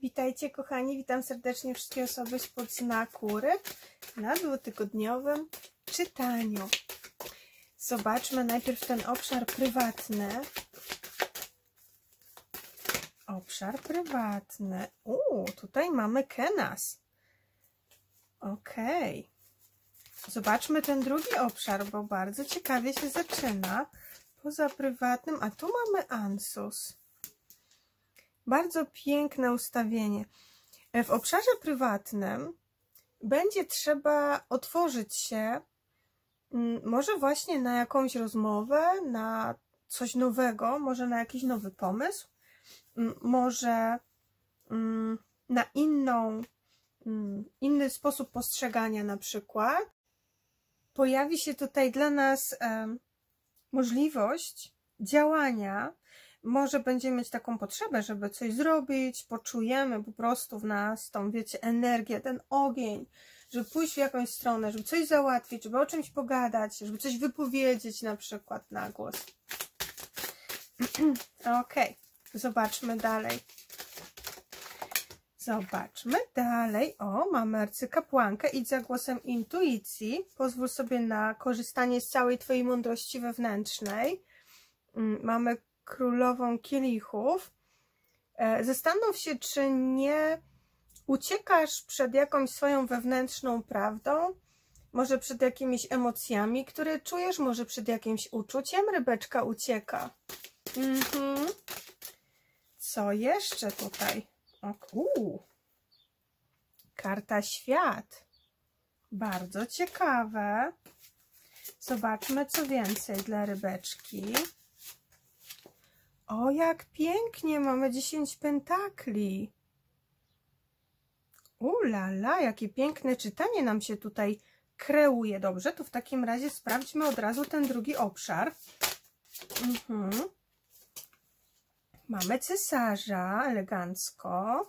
Witajcie kochani, witam serdecznie wszystkie osoby spod znaku ryb na dwutygodniowym czytaniu. Zobaczmy najpierw ten obszar prywatny. Obszar prywatny. Uuu, tutaj mamy Kenas. Okej. Okay. Zobaczmy ten drugi obszar, bo bardzo ciekawie się zaczyna. Poza prywatnym, a tu mamy Ansus. Bardzo piękne ustawienie. W obszarze prywatnym będzie trzeba otworzyć się mm, może właśnie na jakąś rozmowę, na coś nowego, może na jakiś nowy pomysł, mm, może mm, na inną, inny sposób postrzegania na przykład. Pojawi się tutaj dla nas możliwość działania może będziemy mieć taką potrzebę, żeby coś zrobić, poczujemy po prostu w nas tą, wiecie, energię, ten ogień, żeby pójść w jakąś stronę, żeby coś załatwić, żeby o czymś pogadać, żeby coś wypowiedzieć na przykład na głos. ok, zobaczmy dalej. Zobaczmy dalej. O, mamy arcykapłankę. Idź za głosem intuicji. Pozwól sobie na korzystanie z całej Twojej mądrości wewnętrznej. Mm, mamy królową kielichów. E, zastanów się, czy nie uciekasz przed jakąś swoją wewnętrzną prawdą, może przed jakimiś emocjami, które czujesz, może przed jakimś uczuciem. Rybeczka ucieka. Mhm. Co jeszcze tutaj? O, Karta świat. Bardzo ciekawe. Zobaczmy, co więcej dla rybeczki. O, jak pięknie, mamy 10 pentakli. Ulala, jakie piękne czytanie nam się tutaj kreuje. Dobrze, to w takim razie sprawdźmy od razu ten drugi obszar. Mhm. Mamy cesarza, elegancko.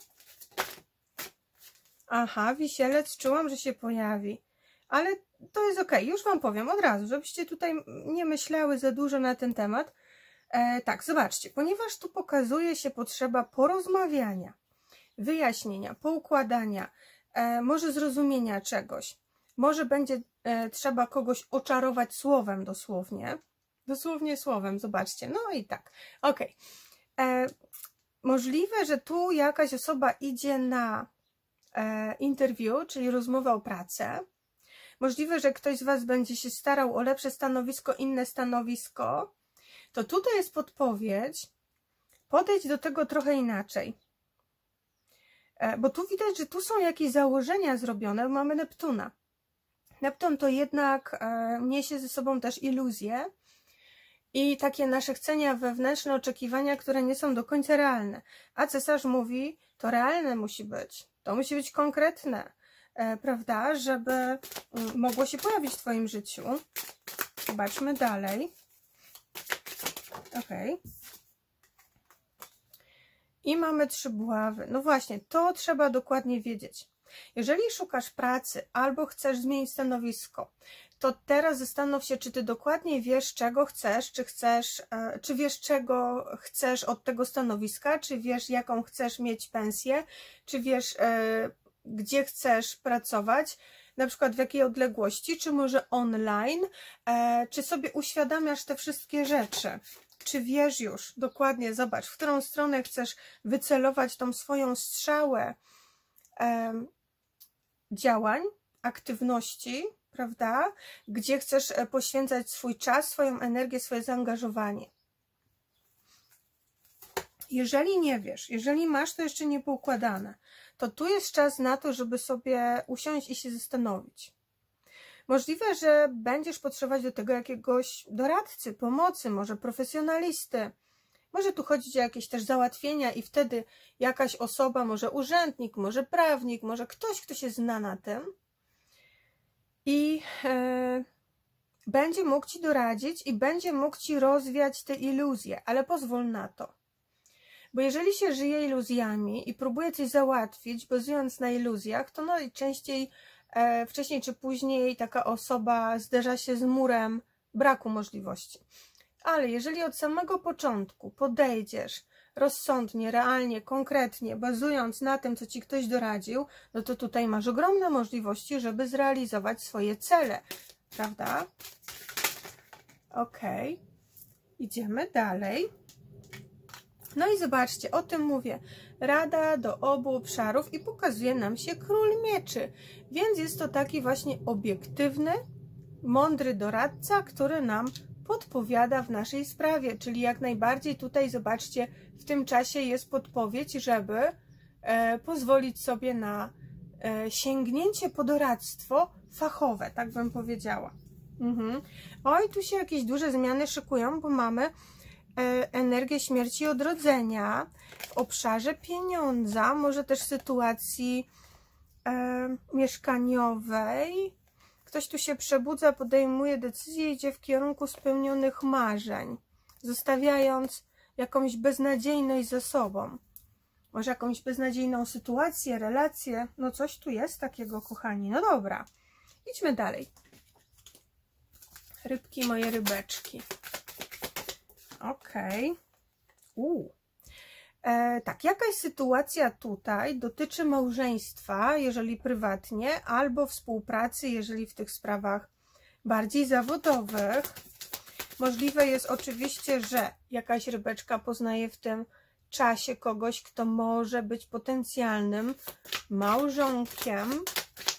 Aha, wisielec, czułam, że się pojawi. Ale to jest ok, już Wam powiem od razu, żebyście tutaj nie myślały za dużo na ten temat. E, tak, zobaczcie, ponieważ tu pokazuje się potrzeba porozmawiania, wyjaśnienia, poukładania, e, może zrozumienia czegoś, może będzie e, trzeba kogoś oczarować słowem dosłownie, dosłownie słowem, zobaczcie, no i tak, ok. E, możliwe, że tu jakaś osoba idzie na e, interview, czyli rozmowę o pracę, możliwe, że ktoś z Was będzie się starał o lepsze stanowisko, inne stanowisko, to tutaj jest podpowiedź, podejdź do tego trochę inaczej. E, bo tu widać, że tu są jakieś założenia zrobione, mamy Neptuna. Neptun to jednak e, niesie ze sobą też iluzje i takie nasze chcenia wewnętrzne, oczekiwania, które nie są do końca realne. A cesarz mówi, to realne musi być, to musi być konkretne, e, prawda, żeby mm, mogło się pojawić w Twoim życiu. Zobaczmy dalej. Ok. I mamy trzy buławy. No właśnie, to trzeba dokładnie wiedzieć. Jeżeli szukasz pracy albo chcesz zmienić stanowisko, to teraz zastanów się, czy ty dokładnie wiesz, czego chcesz, czy chcesz, e, czy wiesz, czego chcesz od tego stanowiska, czy wiesz, jaką chcesz mieć pensję, czy wiesz, e, gdzie chcesz pracować, na przykład w jakiej odległości, czy może online, e, czy sobie uświadamiasz te wszystkie rzeczy. Czy wiesz już dokładnie, zobacz, w którą stronę chcesz wycelować tą swoją strzałę działań, aktywności, prawda? Gdzie chcesz e, poświęcać swój czas, swoją energię, swoje zaangażowanie. Jeżeli nie wiesz, jeżeli masz to jeszcze niepoukładane, to tu jest czas na to, żeby sobie usiąść i się zastanowić. Możliwe, że będziesz potrzebować do tego jakiegoś doradcy, pomocy, może profesjonalisty. Może tu chodzić o jakieś też załatwienia i wtedy jakaś osoba, może urzędnik, może prawnik, może ktoś, kto się zna na tym i e, będzie mógł Ci doradzić i będzie mógł Ci rozwiać te iluzje, ale pozwól na to. Bo jeżeli się żyje iluzjami i próbuje coś załatwić, bazując na iluzjach, to najczęściej wcześniej czy później taka osoba zderza się z murem braku możliwości. Ale jeżeli od samego początku podejdziesz rozsądnie, realnie, konkretnie, bazując na tym, co ci ktoś doradził, no to tutaj masz ogromne możliwości, żeby zrealizować swoje cele, prawda? Ok, idziemy dalej. No i zobaczcie, o tym mówię. Rada do obu obszarów i pokazuje nam się król mieczy. Więc jest to taki właśnie obiektywny, mądry doradca, który nam podpowiada w naszej sprawie. Czyli jak najbardziej tutaj, zobaczcie, w tym czasie jest podpowiedź, żeby e, pozwolić sobie na e, sięgnięcie po doradztwo fachowe, tak bym powiedziała. Mhm. Oj, tu się jakieś duże zmiany szykują, bo mamy energię śmierci i odrodzenia w obszarze pieniądza, może też sytuacji e, mieszkaniowej. Ktoś tu się przebudza, podejmuje decyzję, idzie w kierunku spełnionych marzeń, zostawiając jakąś beznadziejność za sobą. Może jakąś beznadziejną sytuację, relację. No coś tu jest takiego, kochani. No dobra, idźmy dalej. Rybki, moje rybeczki. Okej. Okay. E, tak, jakaś sytuacja tutaj dotyczy małżeństwa, jeżeli prywatnie, albo współpracy, jeżeli w tych sprawach bardziej zawodowych. Możliwe jest oczywiście, że jakaś rybeczka poznaje w tym czasie kogoś, kto może być potencjalnym małżonkiem,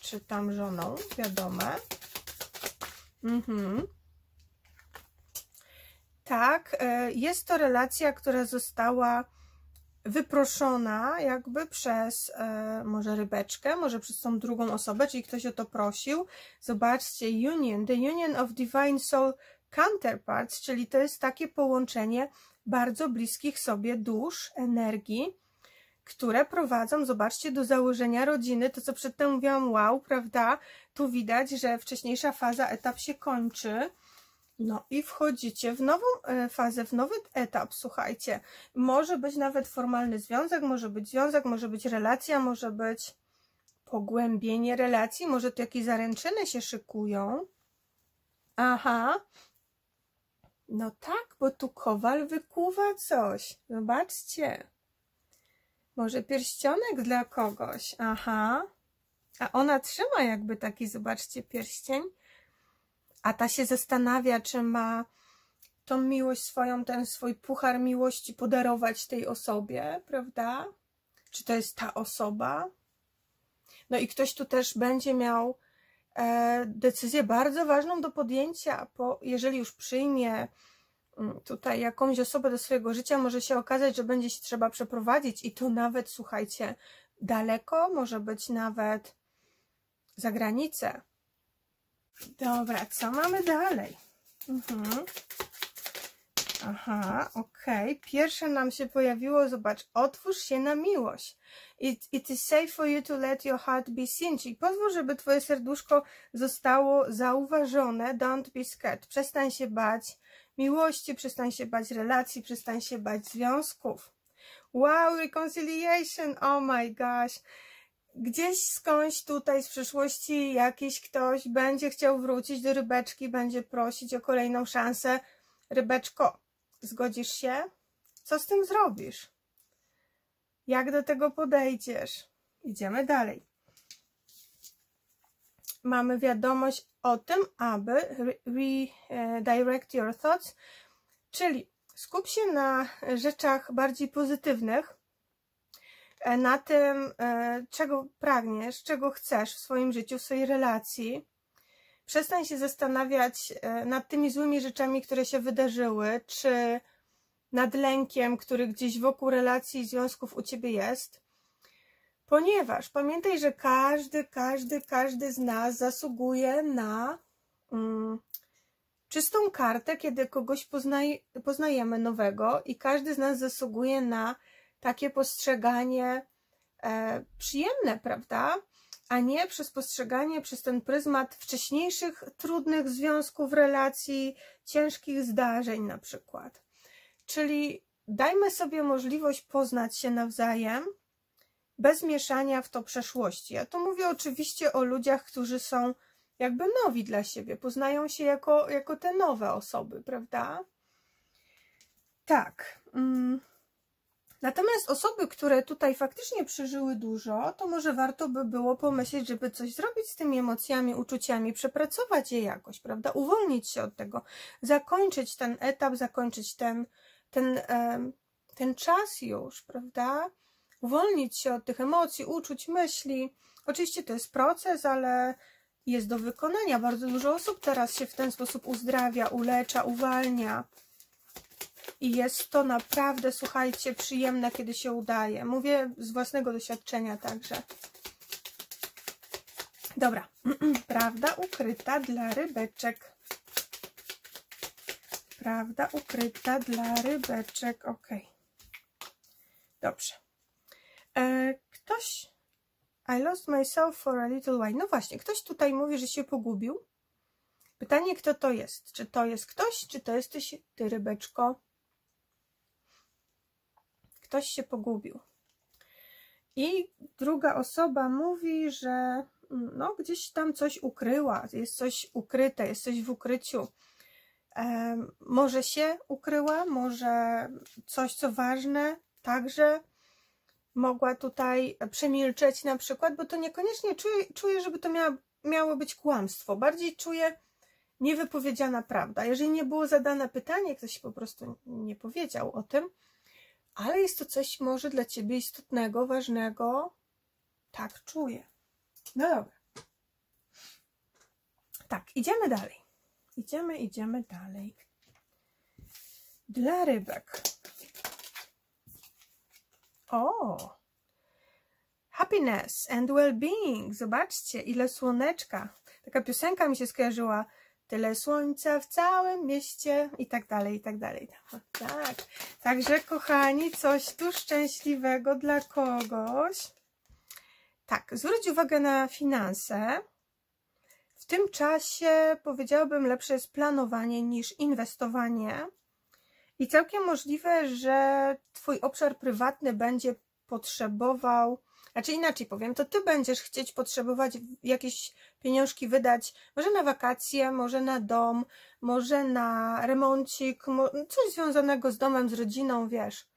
czy tam żoną, wiadome. Mhm. Tak, e, jest to relacja, która została wyproszona jakby przez e, może rybeczkę, może przez tą drugą osobę, czyli ktoś o to prosił. Zobaczcie, union, the union of divine soul counterparts, czyli to jest takie połączenie bardzo bliskich sobie dusz, energii, które prowadzą, zobaczcie, do założenia rodziny. To, co przedtem mówiłam, wow, prawda? Tu widać, że wcześniejsza faza, etap się kończy no i wchodzicie w nową e, fazę, w nowy etap, słuchajcie. Może być nawet formalny związek, może być związek, może być relacja, może być pogłębienie relacji, może tu jakieś zaręczyny się szykują. Aha. No tak, bo tu kowal wykuwa coś. Zobaczcie. Może pierścionek dla kogoś. Aha. A ona trzyma jakby taki, zobaczcie, pierścień a ta się zastanawia, czy ma tą miłość swoją, ten swój puchar miłości podarować tej osobie, prawda? Czy to jest ta osoba? No i ktoś tu też będzie miał e, decyzję bardzo ważną do podjęcia, bo jeżeli już przyjmie mm, tutaj jakąś osobę do swojego życia, może się okazać, że będzie się trzeba przeprowadzić i to nawet, słuchajcie, daleko, może być nawet za granicę. Dobra, co mamy dalej? Mhm. Aha, okej. Okay. Pierwsze nam się pojawiło, zobacz, otwórz się na miłość. It, it is safe for you to let your heart be seen, czyli pozwól, żeby twoje serduszko zostało zauważone. Don't be scared. Przestań się bać miłości, przestań się bać relacji, przestań się bać związków. Wow, reconciliation, oh my gosh gdzieś skądś tutaj z przyszłości jakiś ktoś będzie chciał wrócić do rybeczki, będzie prosić o kolejną szansę. Rybeczko, zgodzisz się? Co z tym zrobisz? Jak do tego podejdziesz? Idziemy dalej. Mamy wiadomość o tym, aby redirect your thoughts, czyli skup się na rzeczach bardziej pozytywnych, na tym, e, czego pragniesz, czego chcesz w swoim życiu, w swojej relacji. Przestań się zastanawiać e, nad tymi złymi rzeczami, które się wydarzyły, czy nad lękiem, który gdzieś wokół relacji i związków u ciebie jest. Ponieważ pamiętaj, że każdy, każdy, każdy z nas zasługuje na mm, czystą kartę, kiedy kogoś poznaj, poznajemy nowego i każdy z nas zasługuje na takie postrzeganie e, przyjemne, prawda? A nie przez postrzeganie przez ten pryzmat wcześniejszych trudnych związków, relacji, ciężkich zdarzeń na przykład. Czyli dajmy sobie możliwość poznać się nawzajem bez mieszania w to przeszłości. Ja tu mówię oczywiście o ludziach, którzy są jakby nowi dla siebie, poznają się jako, jako te nowe osoby, prawda? Tak. Mm. Natomiast osoby, które tutaj faktycznie przeżyły dużo, to może warto by było pomyśleć, żeby coś zrobić z tymi emocjami, uczuciami, przepracować je jakoś, prawda? Uwolnić się od tego, zakończyć ten etap, zakończyć ten, ten, ten czas już, prawda? Uwolnić się od tych emocji, uczuć, myśli. Oczywiście to jest proces, ale jest do wykonania. Bardzo dużo osób teraz się w ten sposób uzdrawia, ulecza, uwalnia. I jest to naprawdę, słuchajcie, przyjemne, kiedy się udaje. Mówię z własnego doświadczenia także. Dobra, prawda ukryta dla rybeczek. Prawda ukryta dla rybeczek. Ok. Dobrze. E, ktoś. I lost myself for a little while. No właśnie, ktoś tutaj mówi, że się pogubił. Pytanie, kto to jest? Czy to jest ktoś, czy to jesteś ty, rybeczko? Ktoś się pogubił. I druga osoba mówi, że no, gdzieś tam coś ukryła, jest coś ukryte, jest coś w ukryciu. E, może się ukryła, może coś, co ważne, także mogła tutaj przemilczeć na przykład, bo to niekoniecznie czuję, czuję żeby to miało być kłamstwo. Bardziej czuję niewypowiedziana prawda. Jeżeli nie było zadane pytanie, ktoś po prostu nie powiedział o tym, ale jest to coś może dla Ciebie istotnego, ważnego. Tak czuję. No dobra. Tak, idziemy dalej. Idziemy, idziemy dalej. Dla rybek. O! Happiness and well-being. Zobaczcie, ile słoneczka. Taka piosenka mi się skojarzyła. Tyle słońca w całym mieście i tak dalej, i tak dalej. Tak. Także, kochani, coś tu szczęśliwego dla kogoś. Tak, zwróć uwagę na finanse. W tym czasie powiedziałabym lepsze jest planowanie niż inwestowanie. I całkiem możliwe, że Twój obszar prywatny będzie potrzebował, znaczy inaczej powiem, to Ty będziesz chcieć potrzebować jakieś pieniążki wydać, może na wakacje, może na dom, może na remoncik, coś związanego z domem, z rodziną, wiesz.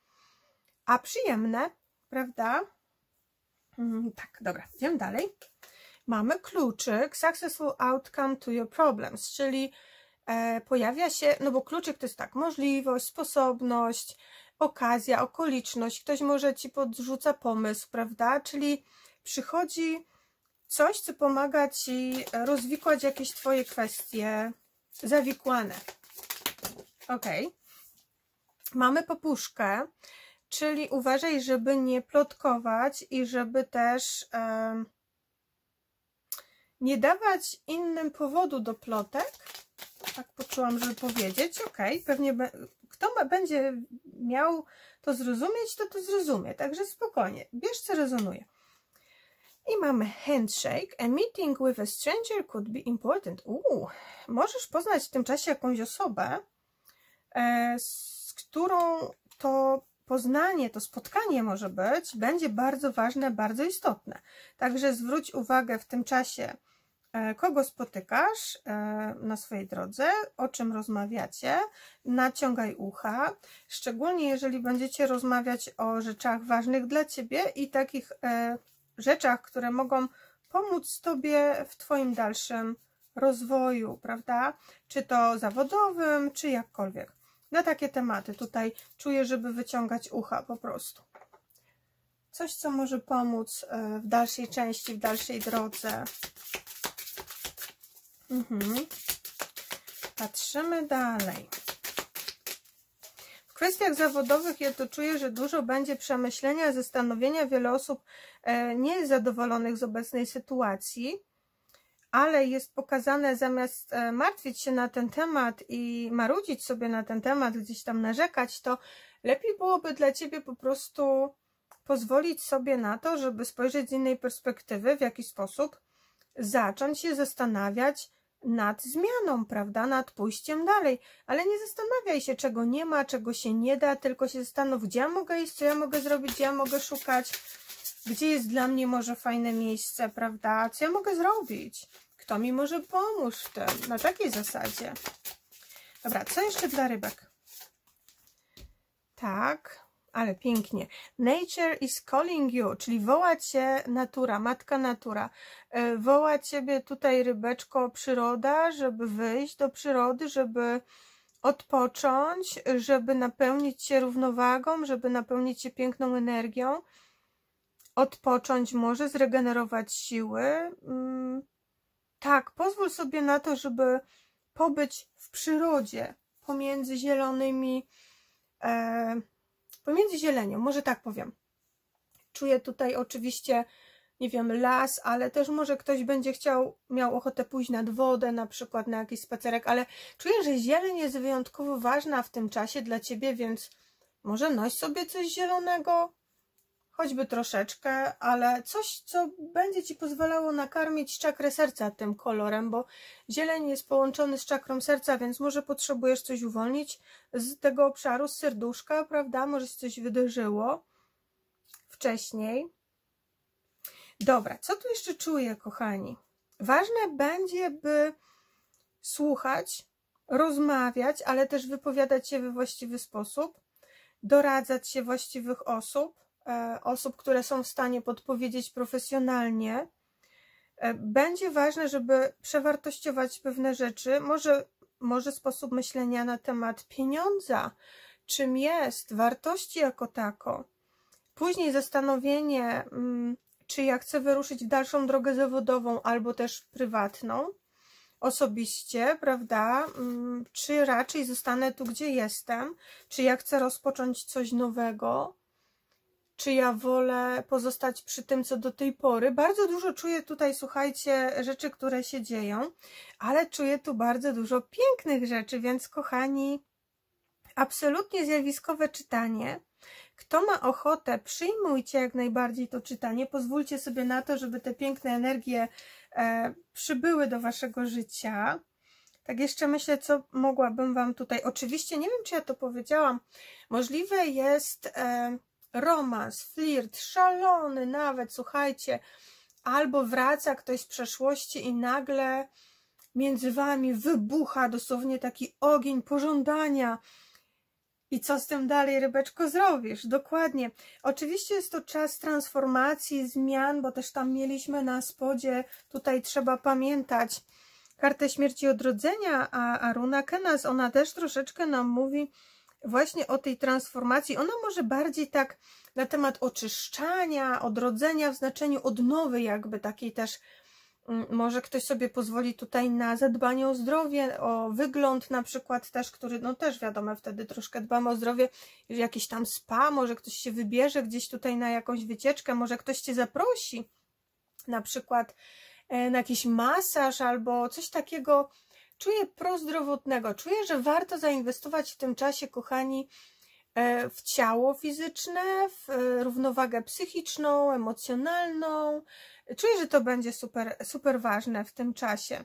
A przyjemne, prawda? Mm, tak, dobra, idziemy dalej. Mamy kluczyk Successful Outcome to Your Problems, czyli e, pojawia się, no bo kluczyk to jest tak, możliwość, sposobność, okazja, okoliczność, ktoś może Ci podrzuca pomysł, prawda? Czyli przychodzi coś, co pomaga Ci rozwikłać jakieś Twoje kwestie zawikłane. Ok. Mamy popuszkę, czyli uważaj, żeby nie plotkować i żeby też nie dawać innym powodu do plotek. Tak poczułam, żeby powiedzieć. Ok, pewnie kto będzie miał to zrozumieć, to to zrozumie. Także spokojnie, bierz co rezonuje. I mamy handshake. A meeting with a stranger could be important. Uuu, możesz poznać w tym czasie jakąś osobę, e, z którą to poznanie, to spotkanie może być, będzie bardzo ważne, bardzo istotne. Także zwróć uwagę w tym czasie, kogo spotykasz e, na swojej drodze, o czym rozmawiacie, naciągaj ucha, szczególnie jeżeli będziecie rozmawiać o rzeczach ważnych dla Ciebie i takich rzeczach, które mogą pomóc Tobie w Twoim dalszym rozwoju, prawda? Czy to zawodowym, czy jakkolwiek. Na takie tematy tutaj czuję, żeby wyciągać ucha po prostu. Coś, co może pomóc e, w dalszej części, w dalszej drodze. Mhm. Patrzymy dalej kwestiach zawodowych ja to czuję, że dużo będzie przemyślenia, zastanowienia. Wiele osób e, nie jest zadowolonych z obecnej sytuacji, ale jest pokazane zamiast e, martwić się na ten temat i marudzić sobie na ten temat, gdzieś tam narzekać, to lepiej byłoby dla Ciebie po prostu pozwolić sobie na to, żeby spojrzeć z innej perspektywy, w jaki sposób zacząć się zastanawiać, nad zmianą, prawda, nad pójściem dalej, ale nie zastanawiaj się, czego nie ma, czego się nie da, tylko się zastanów, gdzie ja mogę iść, co ja mogę zrobić, gdzie ja mogę szukać, gdzie jest dla mnie może fajne miejsce, prawda, co ja mogę zrobić, kto mi może pomóc w tym, na takiej zasadzie. Dobra, co jeszcze dla rybek? Tak, ale pięknie. Nature is calling you, czyli woła cię natura, matka natura. E, woła ciebie tutaj rybeczko przyroda, żeby wyjść do przyrody, żeby odpocząć, żeby napełnić się równowagą, żeby napełnić się piękną energią, odpocząć może, zregenerować siły. Mm, tak, pozwól sobie na to, żeby pobyć w przyrodzie pomiędzy zielonymi, e, pomiędzy zielenią, może tak powiem. Czuję tutaj oczywiście, nie wiem, las, ale też może ktoś będzie chciał, miał ochotę pójść nad wodę, na przykład na jakiś spacerek, ale czuję, że zieleń jest wyjątkowo ważna w tym czasie dla Ciebie, więc może noś sobie coś zielonego, choćby troszeczkę, ale coś, co będzie Ci pozwalało nakarmić czakrę serca tym kolorem, bo zieleń jest połączony z czakrą serca, więc może potrzebujesz coś uwolnić z tego obszaru, z serduszka, prawda? Może się coś wydarzyło wcześniej. Dobra, co tu jeszcze czuję, kochani? Ważne będzie, by słuchać, rozmawiać, ale też wypowiadać się we właściwy sposób, doradzać się właściwych osób, osób, które są w stanie podpowiedzieć profesjonalnie. E, będzie ważne, żeby przewartościować pewne rzeczy, może, może sposób myślenia na temat pieniądza, czym jest, wartości jako tako. Później zastanowienie, mm, czy ja chcę wyruszyć w dalszą drogę zawodową albo też prywatną, osobiście, prawda? Mm, czy raczej zostanę tu, gdzie jestem, czy ja chcę rozpocząć coś nowego, czy ja wolę pozostać przy tym, co do tej pory. Bardzo dużo czuję tutaj, słuchajcie, rzeczy, które się dzieją, ale czuję tu bardzo dużo pięknych rzeczy, więc kochani, absolutnie zjawiskowe czytanie. Kto ma ochotę, przyjmujcie jak najbardziej to czytanie, pozwólcie sobie na to, żeby te piękne energie e, przybyły do waszego życia. Tak jeszcze myślę, co mogłabym wam tutaj, oczywiście nie wiem, czy ja to powiedziałam, możliwe jest... E, romans, flirt, szalony nawet, słuchajcie, albo wraca ktoś z przeszłości i nagle między wami wybucha dosłownie taki ogień pożądania. I co z tym dalej, rybeczko, zrobisz? Dokładnie. Oczywiście jest to czas transformacji, zmian, bo też tam mieliśmy na spodzie, tutaj trzeba pamiętać, kartę śmierci odrodzenia, a Aruna Kenas, ona też troszeczkę nam mówi właśnie o tej transformacji. Ona może bardziej tak na temat oczyszczania, odrodzenia w znaczeniu odnowy, jakby takiej też. Mm, może ktoś sobie pozwoli tutaj na zadbanie o zdrowie, o wygląd na przykład też, który, no też wiadomo, wtedy troszkę dbamy o zdrowie, jakiś tam spa, może ktoś się wybierze gdzieś tutaj na jakąś wycieczkę, może ktoś Cię zaprosi, na przykład e, na jakiś masaż albo coś takiego, czuję prozdrowotnego. Czuję, że warto zainwestować w tym czasie, kochani, e, w ciało fizyczne, w e, równowagę psychiczną, emocjonalną. Czuję, że to będzie super, super ważne w tym czasie.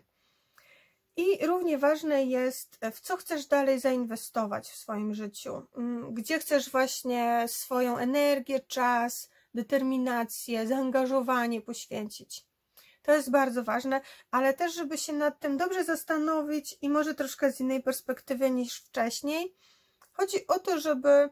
I równie ważne jest, w co chcesz dalej zainwestować w swoim życiu. Mm, gdzie chcesz właśnie swoją energię, czas, determinację, zaangażowanie poświęcić. To jest bardzo ważne, ale też, żeby się nad tym dobrze zastanowić i może troszkę z innej perspektywy niż wcześniej. Chodzi o to, żeby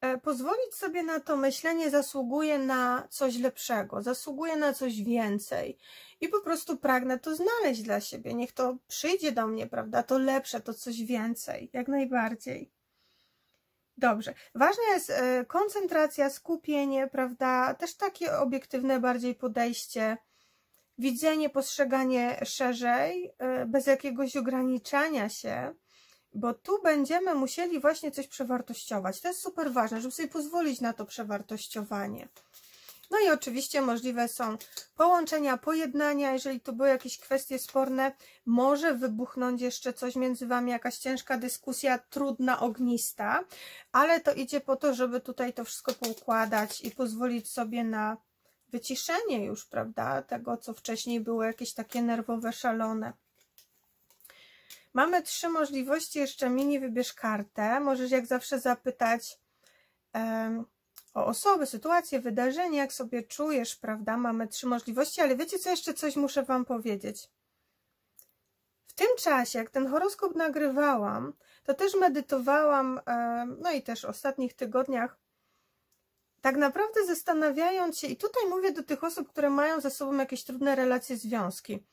e, pozwolić sobie na to myślenie zasługuje na coś lepszego, zasługuje na coś więcej i po prostu pragnę to znaleźć dla siebie. Niech to przyjdzie do mnie, prawda? To lepsze, to coś więcej, jak najbardziej. Dobrze. Ważna jest e, koncentracja, skupienie, prawda? Też takie obiektywne bardziej podejście widzenie, postrzeganie szerzej, e, bez jakiegoś ograniczania się, bo tu będziemy musieli właśnie coś przewartościować. To jest super ważne, żeby sobie pozwolić na to przewartościowanie. No i oczywiście możliwe są połączenia, pojednania, jeżeli tu były jakieś kwestie sporne, może wybuchnąć jeszcze coś między Wami, jakaś ciężka dyskusja, trudna, ognista, ale to idzie po to, żeby tutaj to wszystko poukładać i pozwolić sobie na wyciszenie już, prawda, tego, co wcześniej było jakieś takie nerwowe, szalone. Mamy trzy możliwości, jeszcze mini wybierz kartę. Możesz jak zawsze zapytać um, o osoby, sytuacje, wydarzenie, jak sobie czujesz, prawda? Mamy trzy możliwości, ale wiecie co, jeszcze coś muszę Wam powiedzieć. W tym czasie, jak ten horoskop nagrywałam, to też medytowałam, no i też w ostatnich tygodniach tak naprawdę zastanawiając się, i tutaj mówię do tych osób, które mają ze sobą jakieś trudne relacje, związki.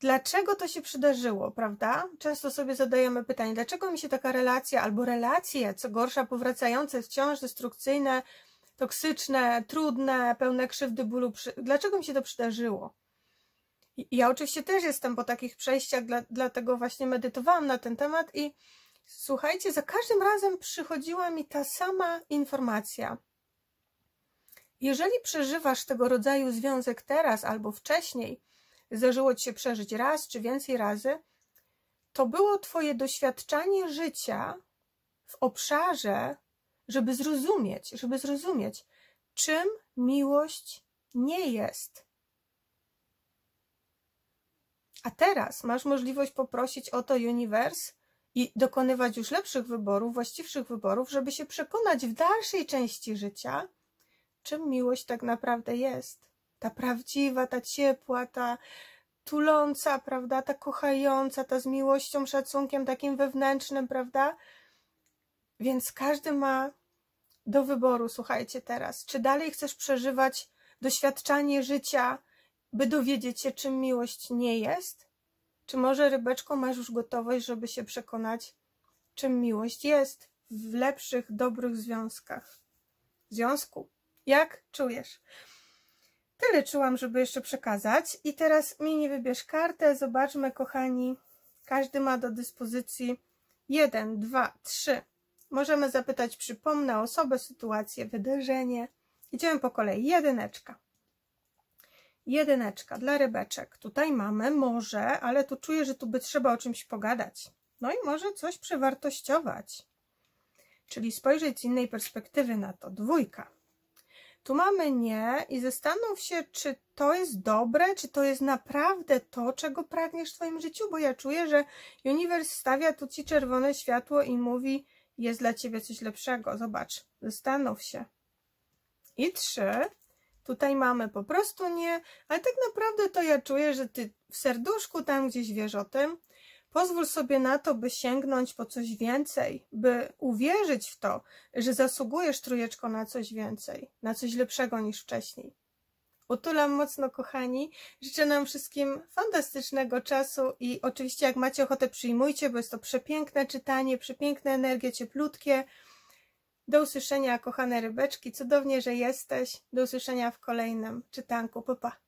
Dlaczego to się przydarzyło, prawda? Często sobie zadajemy pytanie, dlaczego mi się taka relacja albo relacje, co gorsza, powracające, wciąż destrukcyjne, toksyczne, trudne, pełne krzywdy, bólu, dlaczego mi się to przydarzyło? I ja oczywiście też jestem po takich przejściach, dla, dlatego właśnie medytowałam na ten temat i słuchajcie, za każdym razem przychodziła mi ta sama informacja. Jeżeli przeżywasz tego rodzaju związek teraz albo wcześniej, zdarzyło ci się przeżyć raz czy więcej razy, to było twoje doświadczanie życia w obszarze, żeby zrozumieć, żeby zrozumieć, czym miłość nie jest. A teraz masz możliwość poprosić o to uniwers i dokonywać już lepszych wyborów, właściwszych wyborów, żeby się przekonać w dalszej części życia, czym miłość tak naprawdę jest. Ta prawdziwa, ta ciepła, ta tuląca, prawda, ta kochająca, ta z miłością, szacunkiem takim wewnętrznym, prawda? Więc każdy ma do wyboru, słuchajcie teraz, czy dalej chcesz przeżywać doświadczanie życia, by dowiedzieć się, czym miłość nie jest? Czy może rybeczko masz już gotowość, żeby się przekonać, czym miłość jest w lepszych, dobrych związkach? Związku. Jak czujesz? Tyle czułam, żeby jeszcze przekazać. I teraz mini wybierz kartę. Zobaczmy, kochani. Każdy ma do dyspozycji jeden, dwa, trzy. Możemy zapytać, przypomnę osobę, sytuację, wydarzenie. Idziemy po kolei. Jedyneczka. Jedyneczka dla rybeczek. Tutaj mamy może, ale tu czuję, że tu by trzeba o czymś pogadać. No i może coś przewartościować. Czyli spojrzeć z innej perspektywy na to. Dwójka. Tu mamy nie i zastanów się, czy to jest dobre, czy to jest naprawdę to, czego pragniesz w Twoim życiu, bo ja czuję, że uniwers stawia tu Ci czerwone światło i mówi, jest dla Ciebie coś lepszego. Zobacz, zastanów się. I trzy. Tutaj mamy po prostu nie, ale tak naprawdę to ja czuję, że Ty w serduszku tam gdzieś wiesz o tym, Pozwól sobie na to, by sięgnąć po coś więcej, by uwierzyć w to, że zasługujesz trójeczko na coś więcej, na coś lepszego niż wcześniej. Utulam mocno, kochani. Życzę nam wszystkim fantastycznego czasu i oczywiście, jak macie ochotę, przyjmujcie, bo jest to przepiękne czytanie, przepiękne energie, cieplutkie. Do usłyszenia, kochane rybeczki. Cudownie, że jesteś. Do usłyszenia w kolejnym czytanku. Pa, pa.